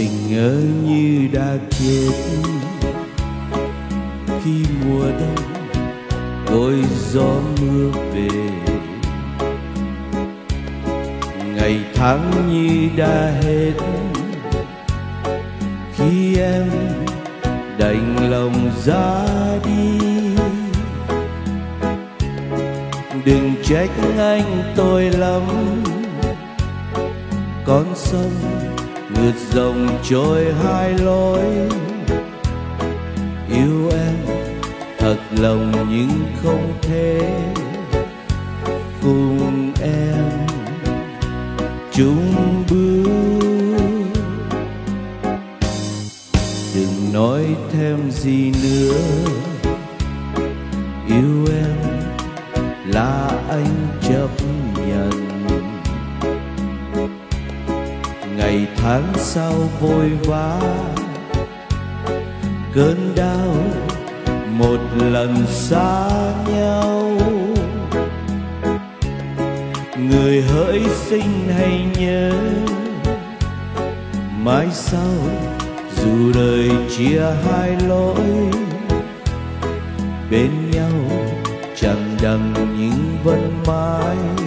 tình ngỡ như đã chết. Khi mùa đông ôi gió mưa về, ngày tháng như đã hết. Khi em đành lòng ra đi, đừng trách anh tôi lắm. Con sông ngược dòng trôi hai lối. Yêu em, thật lòng nhưng không thể cùng em. Chung bước. Đừng nói thêm gì nữa. Yêu em là anh chấp nhận ngày tháng sau vội vã. Cơn đau một lần xa nhau. Người hỡi sinh hay nhớ mai sau dù đời chia hai lối. Bên nhau chẳng đằng những vẫn mãi.